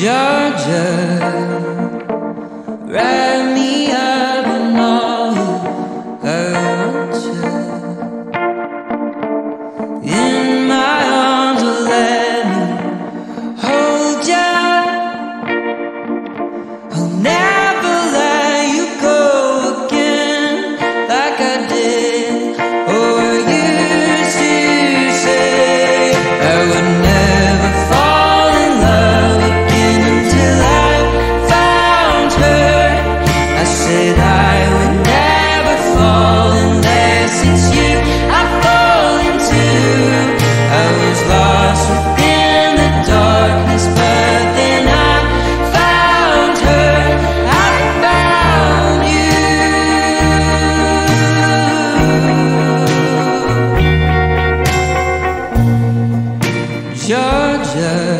Georgia, write me I just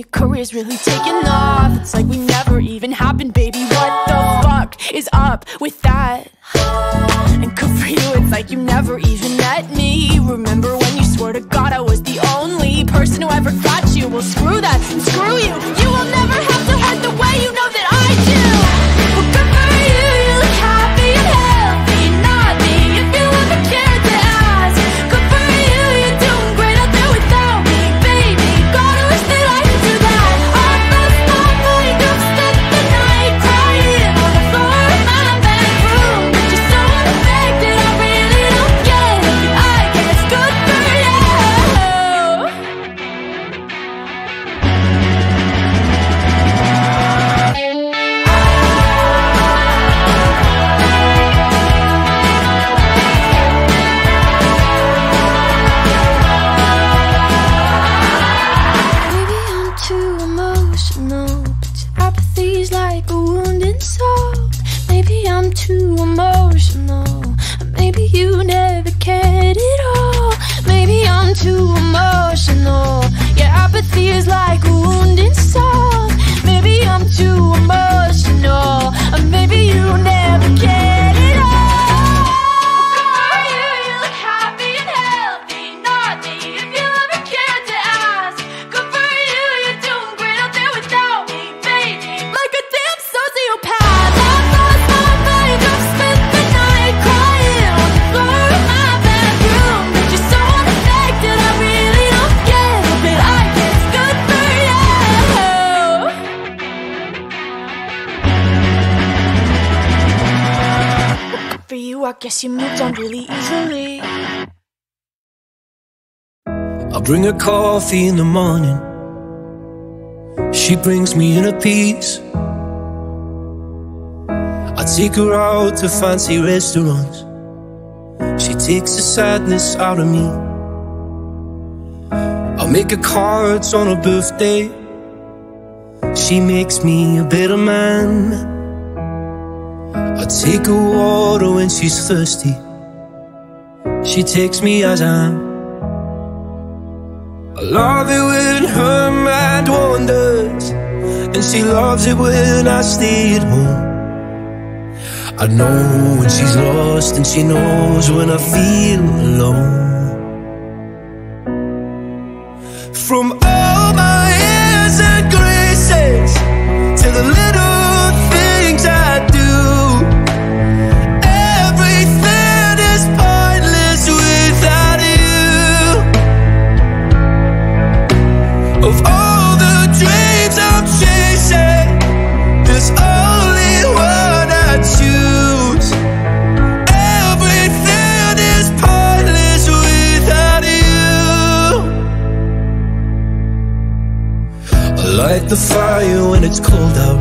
Your career's really taking off. It's like we never even happened, baby. What the fuck is up with that? And good for you, it's like you never even met me. Remember when you swore to God I was the only person who ever got you? Well, screw that. Screw you you never cared at all. Maybe I'm too emotional. Yeah, apathy is like a wound inside. Maybe I'm too emotional, or maybe you never guess you moved on really easily. I bring her coffee in the morning. She brings me inner peace. I take her out to fancy restaurants. She takes the sadness out of me. I make her cards on her birthday. She makes me a better man. I take her water when she's thirsty. She takes me as I am. I love it when her mind wanders, and she loves it when I stay at home. I know when she's lost, and she knows when I feel alone. From all my airs and graces to the little the fire when it's cold out,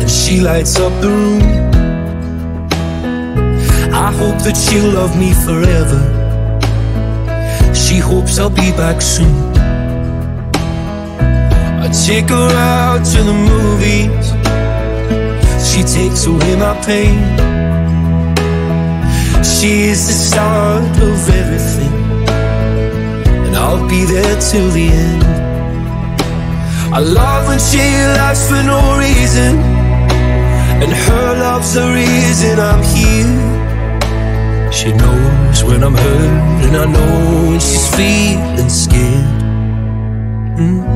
and she lights up the room. I hope that she'll love me forever. She hopes I'll be back soon. I take her out to the movies. She takes away my pain. She is the start of everything, and I'll be there till the end. I love when she laughs for no reason, and her love's the reason I'm here. She knows when I'm hurt, and I know when she's feeling scared. Mm.